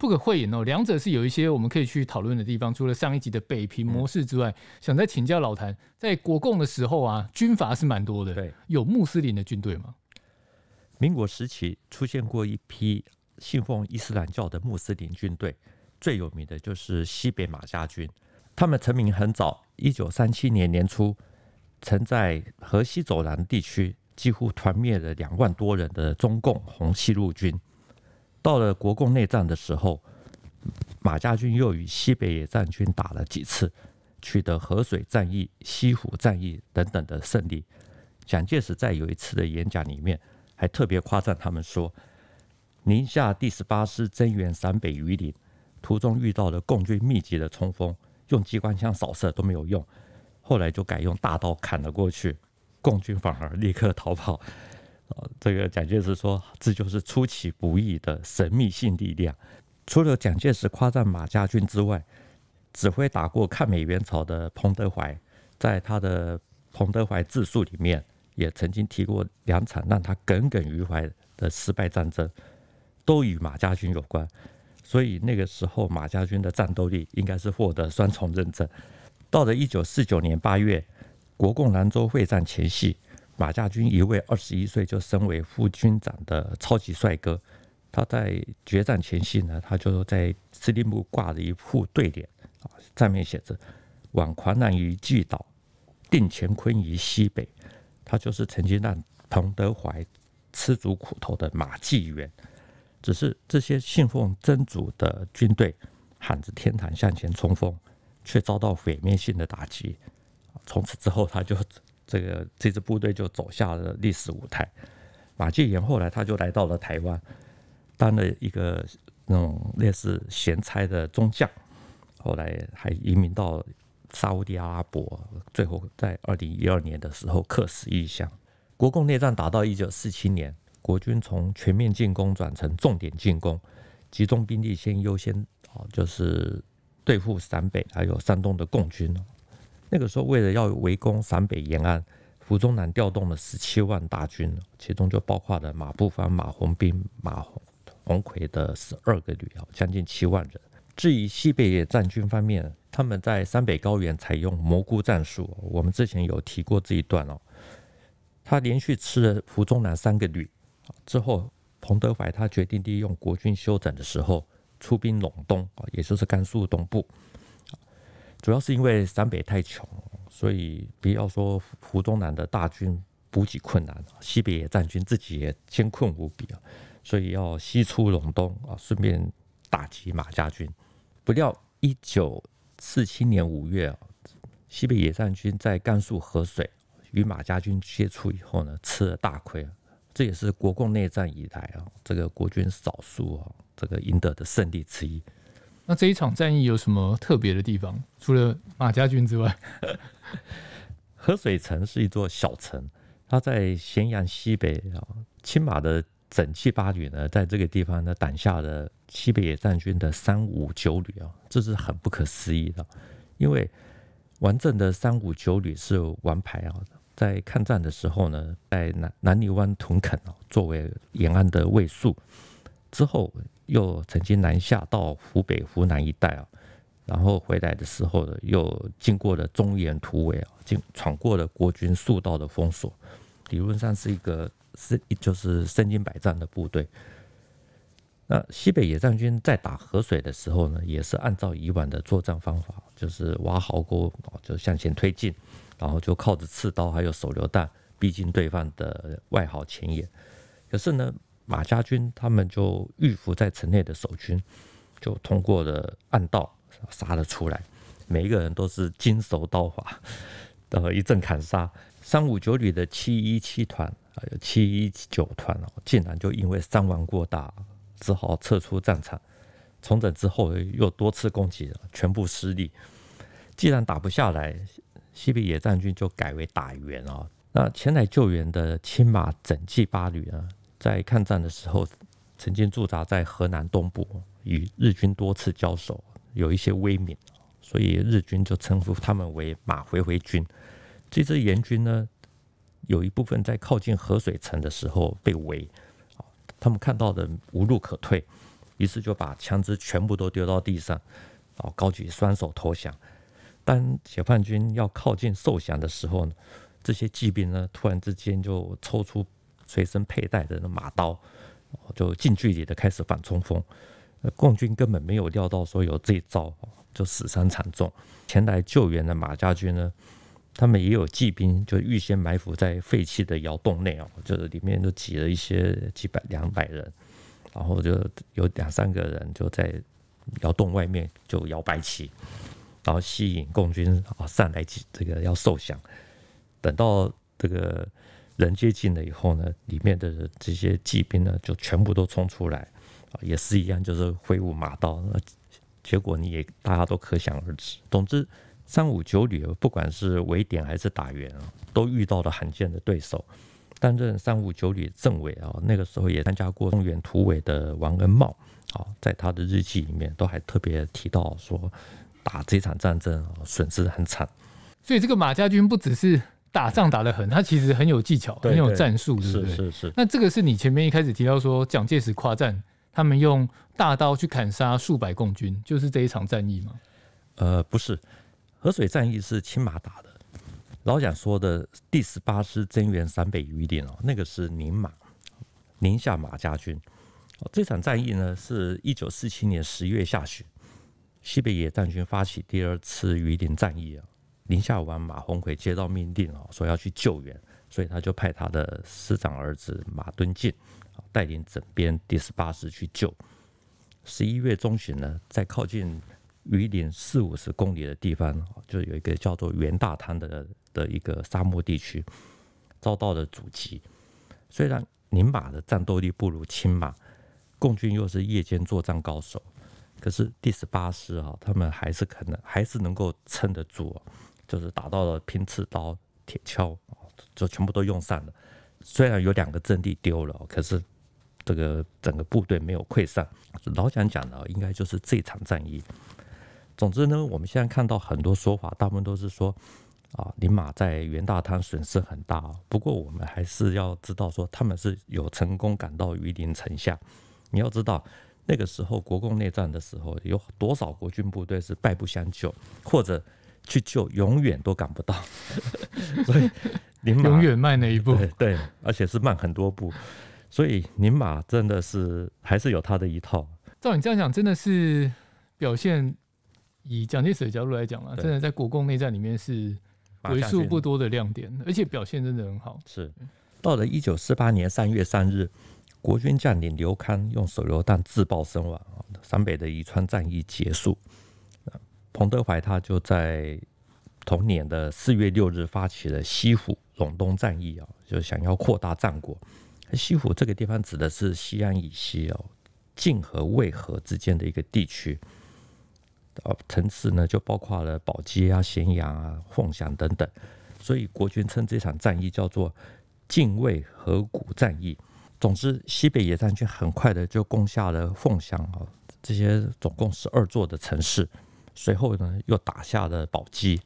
不可讳言哦，两者是有一些我们可以去讨论的地方。除了上一集的北平模式之外，想再请教老谭，在国共的时候啊，军阀是蛮多的，对，有穆斯林的军队吗？民国时期出现过一批信奉伊斯兰教的穆斯林军队，最有名的就是西北马家军。他们成名很早，一九三七年年初，曾在河西走廊地区几乎团灭了两万多人的中共红西路军。到了国共内战的时候，马家军又与西北野战军打了几次，取得河水战役、西湖战役等等的胜利。蒋介石在有一次的演讲里面。还特别夸赞他们说，宁夏第十八师增援陕北榆林，途中遇到了共军密集的冲锋，用机关枪扫射都没有用，后来就改用大刀砍了过去，共军反而立刻逃跑。这个蒋介石说，这就是出其不意的神秘性力量。除了蒋介石夸赞马家军之外，指挥打过抗美援朝的彭德怀，在他的《彭德怀自述》里面。也曾经提过两场让他耿耿于怀的失败战争，都与马家军有关，所以那个时候马家军的战斗力应该是获得双重认证。到了一九四九年八月，国共兰州会战前夕，马家军一位二十一岁就升为副军长的超级帅哥，他在决战前夕呢，他就在司令部挂了一副对联啊，上面写着“往狂澜于既倒，定乾坤于西北”。他就是曾经让彭德怀吃足苦头的马继元，只是这些信奉真主的军队喊着天堂向前冲锋，却遭到毁灭性的打击。从此之后，他就这个这支部队就走下了历史舞台。马继元后来他就来到了台湾，当了一个那种类似闲差的中将，后来还移民到。沙地阿拉伯最后在二零一二年的时候客死异乡。国共内战打到一九四七年，国军从全面进攻转成重点进攻，集中兵力先优先啊，就是对付陕北还有山东的共军。那个时候为了要围攻陕北沿岸，胡宗南调动了十七万大军，其中就包括了马步芳、马红兵、马红红奎的十二个旅啊，将近七万人。至于西北野战军方面，他们在陕北高原采用蘑菇战术，我们之前有提过这一段哦。他连续吃了胡宗南三个旅之后，彭德怀他决定利用国军休整的时候出兵陇东啊，也就是甘肃东部。主要是因为陕北太穷，所以不要说胡宗南的大军补给困难，西北野战军自己也艰困无比啊，所以要西出陇东啊，顺便打击马家军。不料一九四七年五月啊，西北野战军在甘肃河水与马家军接触以后呢，吃了大亏。这也是国共内战以来啊，这个国军少数啊，这个赢得的胜利之一。那这一场战役有什么特别的地方？除了马家军之外，河水城是一座小城，它在咸阳西北啊。青马的整七八旅呢，在这个地方呢，挡下了。西北野战军的三五九旅啊，这是很不可思议的，因为王震的三五九旅是王牌啊，在抗战的时候呢，在南南泥湾屯垦啊，作为沿岸的卫戍，之后又曾经南下到湖北、湖南一带啊，然后回来的时候呢，又经过了中原突围啊，经闯过了国军数道的封锁，理论上是一个是就是身经百战的部队。那西北野战军在打河水的时候呢，也是按照以往的作战方法，就是挖壕沟就向前推进，然后就靠着刺刀还有手榴弹逼近对方的外壕前沿。可是呢，马家军他们就预伏在城内的守军，就通过了暗道杀了出来，每一个人都是精熟刀法，呃一阵砍杀。三五九旅的七一七团还有七一九团哦，竟然就因为伤亡过大。只好撤出战场，重整之后又多次攻击，全部失利。既然打不下来，西北野战军就改为打援啊。那前来救援的青马整骑八旅呢，在抗战的时候曾经驻扎在河南东部，与日军多次交手，有一些威名，所以日军就称呼他们为马回回军。这支援军呢，有一部分在靠近河水城的时候被围。他们看到的无路可退，于是就把枪支全部都丢到地上，然后高举双手投降。当解放军要靠近受降的时候呢，这些骑兵呢突然之间就抽出随身佩戴的那马刀，就近距离的开始反冲锋。共军根本没有料到说有这一招，就死伤惨重。前来救援的马家军呢，他们也有骑兵，就预先埋伏在废弃的窑洞内哦，就是里面就挤了一些几百两百人，然后就有两三个人就在窑洞外面就摇白旗，然后吸引共军啊上来这个要受降。等到这个人接近了以后呢，里面的这些骑兵呢就全部都冲出来。也是一样，就是挥舞马刀，那结果你也大家都可想而知。总之，三五九旅不管是围点还是打援啊，都遇到了罕见的对手。担任三五九旅政委啊，那个时候也参加过中原突围的王恩茂啊，在他的日记里面都还特别提到说，打这场战争啊，损失很惨。所以这个马家军不只是打仗打得很，他其实很有技巧，很有战术，是是是。那这个是你前面一开始提到说蒋介石夸赞。他们用大刀去砍杀数百共军，就是这一场战役吗？呃，不是，河水战役是青马打的。老蒋说的第十八师增援陕北榆林哦，那个是宁马，宁夏马家军。这场战役呢，是一九四七年十月下旬，西北野战军发起第二次榆林战役啊。宁夏王马鸿逵接到命令哦，说要去救援，所以他就派他的师长儿子马敦进。带领整编第十八师去救。十一月中旬呢，在靠近榆林四五十公里的地方，就有一个叫做袁大滩的的一个沙漠地区，遭到了阻击。虽然宁马的战斗力不如青马，共军又是夜间作战高手，可是第十八师啊，他们还是可能还是能够撑得住，就是打到了拼刺刀、铁锹，就全部都用上了。虽然有两个阵地丢了，可是。这个整个部队没有溃散，老蒋讲的应该就是这场战役。总之呢，我们现在看到很多说法，大部分都是说啊，林马在袁大滩损失很大。不过我们还是要知道说，他们是有成功赶到榆林城下。你要知道，那个时候国共内战的时候，有多少国军部队是败不相救，或者去救永远都赶不到。所以您马永远慢那一步，对，而且是慢很多步。所以宁马真的是还是有他的一套。照你这样讲，真的是表现以蒋介石的角度来讲啊，真的在国共内战里面是为数不多的亮点，而且表现真的很好。是到了一九四八年三月三日，国军将领刘康用手榴弹自爆身亡啊，陕北的宜川战役结束。彭德怀他就在同年的四月六日发起了西湖陇东战役啊，就想要扩大战果。西湖这个地方指的是西安以西哦，泾河渭河之间的一个地区，哦，城市呢就包括了宝鸡啊、咸阳啊、凤翔等等，所以国军称这场战役叫做泾渭河谷战役。总之，西北野战军很快的就攻下了凤翔啊这些总共十二座的城市，随后呢又打下了宝鸡，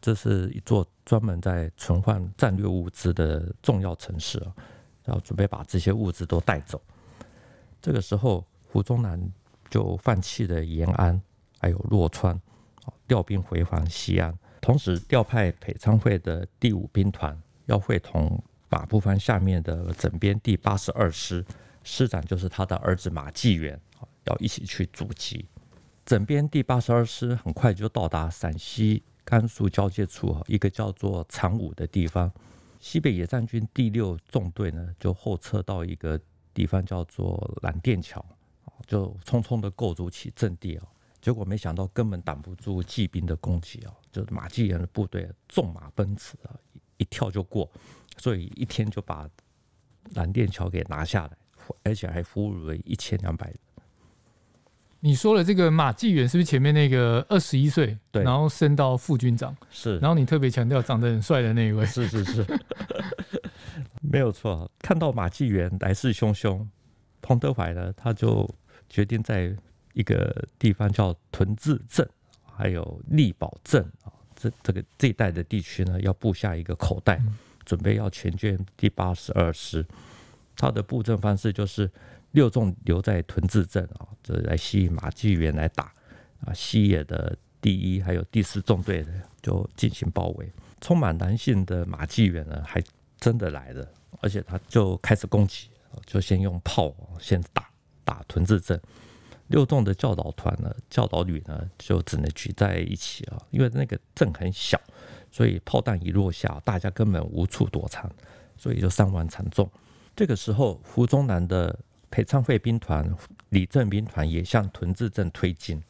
这是一座专门在存放战略物资的重要城市啊。然后准备把这些物资都带走。这个时候，胡宗南就放弃了延安，还有洛川，调兵回防西安，同时调派裴昌会的第五兵团，要会同马步芳下面的整编第八十二师，师长就是他的儿子马继元，要一起去阻击。整编第八十二师很快就到达陕西甘肃交界处，一个叫做长武的地方。西北野战军第六纵队呢，就后撤到一个地方叫做蓝靛桥，就匆匆的构筑起阵地啊。结果没想到根本挡不住骑兵的攻击啊，就是马继元的部队纵马奔驰啊，一跳就过，所以一天就把蓝靛桥给拿下来，而且还俘虏了一千两百人。你说了这个马继元是不是前面那个二十一岁，对，然后升到副军长，是，然后你特别强调长得很帅的那一位，是是是，没有错。看到马继元来势汹汹，彭德怀呢，他就决定在一个地方叫屯字镇，还有力保镇啊，这这个这一带的地区呢，要布下一个口袋，准备要全歼第八十二师。他的布阵方式就是六纵留在屯子镇啊，这来吸引马继元来打啊，西野的第一还有第四纵队的就进行包围。充满男性的马继元呢，还真的来了，而且他就开始攻击，就先用炮先打打屯子镇。六纵的教导团呢，教导旅呢，就只能聚在一起啊，因为那个镇很小，所以炮弹一落下，大家根本无处躲藏，所以就伤亡惨重。这个时候，胡宗南的裴昌会兵团、李正兵团也向屯字镇推进。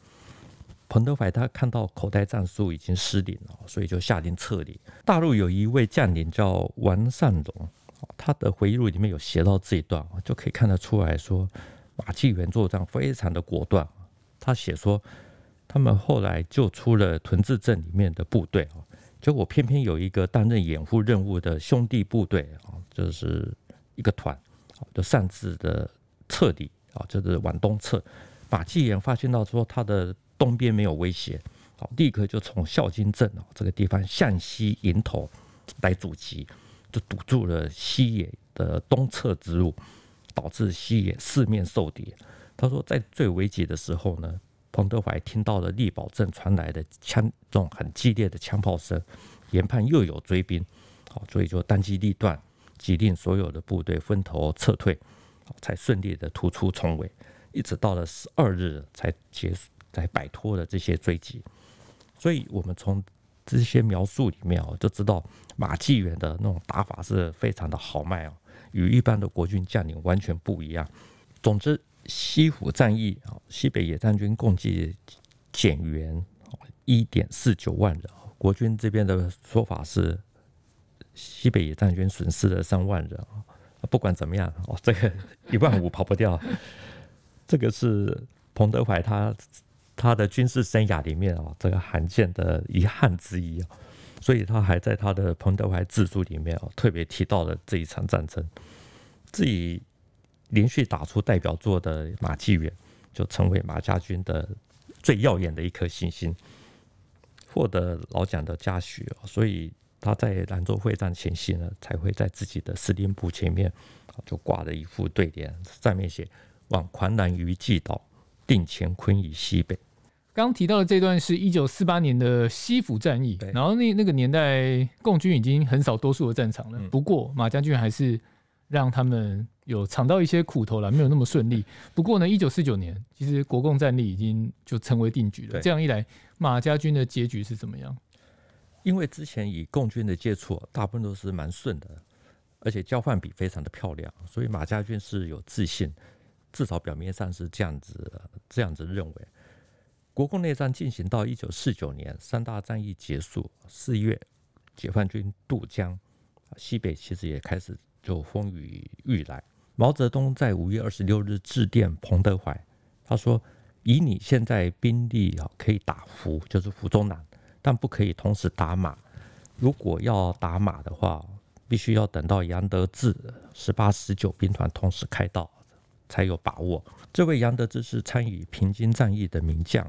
彭德怀他看到口袋战术已经失灵了，所以就下令撤离。大陆有一位将领叫王善龙，他的回忆录里面有写到这一段，就可以看得出来说。马继元作战非常的果断，他写说，他们后来救出了屯字镇里面的部队啊，结果偏偏有一个担任掩护任务的兄弟部队啊，就是一个团，就擅自的撤底啊，就是往东撤。马继元发现到说他的东边没有威胁，好，立刻就从孝金镇啊这个地方向西迎头来阻击，就堵住了西野的东侧之路。导致西野四面受敌。他说，在最危急的时候呢，彭德怀听到了力保镇传来的枪这种很激烈的枪炮声，研判又有追兵，好，所以就当机立断，急令所有的部队分头撤退，才顺利的突出重围，一直到了十二日才结束，才摆脱了这些追击。所以，我们从这些描述里面哦，就知道马继元的那种打法是非常的豪迈哦。与一般的国军将领完全不一样。总之，西湖战役啊，西北野战军共计减员一点四九万人。国军这边的说法是，西北野战军损失了三万人啊。不管怎么样哦，这个 一万五跑不掉。这个是彭德怀他他的军事生涯里面啊，这个罕见的遗憾之一啊。所以他还在他的彭德怀自述里面哦，特别提到了这一场战争。自己连续打出代表作的马继元，就成为马家军的最耀眼的一颗星星，获得老蒋的嘉许哦所以他在兰州会战前夕呢，才会在自己的司令部前面就挂了一副对联，上面写“望狂澜于既倒，定乾坤于西北”。刚提到的这段是一九四八年的西府战役，然后那那个年代共军已经很少多数的战场了，不过马家军还是。让他们有尝到一些苦头了，没有那么顺利。不过呢，一九四九年，其实国共战力已经就成为定局了。这样一来，马家军的结局是怎么样？因为之前以共军的接触，大部分都是蛮顺的，而且交换比非常的漂亮，所以马家军是有自信，至少表面上是这样子这样子认为。国共内战进行到一九四九年，三大战役结束，四月解放军渡江，西北其实也开始。就风雨欲来。毛泽东在五月二十六日致电彭德怀，他说：“以你现在兵力啊，可以打胡，就是胡宗南，但不可以同时打马。如果要打马的话，必须要等到杨得志十八、十九兵团同时开到，才有把握。”这位杨得志是参与平津战役的名将，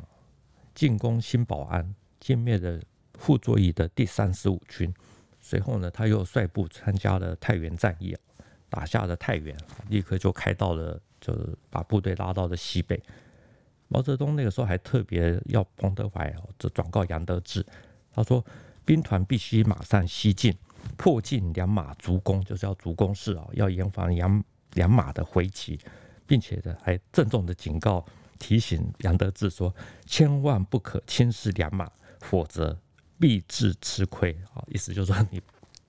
进攻新保安，歼灭了傅作义的第三十五军。随后呢，他又率部参加了太原战役，打下了太原，立刻就开到了，就是把部队拉到了西北。毛泽东那个时候还特别要彭德怀转告杨得志，他说兵团必须马上西进，破进两马足攻，就是要足攻势啊，要严防两两马的回击，并且呢还郑重的警告提醒杨得志说，千万不可轻视两马，否则。必致吃亏啊！意思就是说，你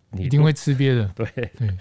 你一定会吃瘪的。对对，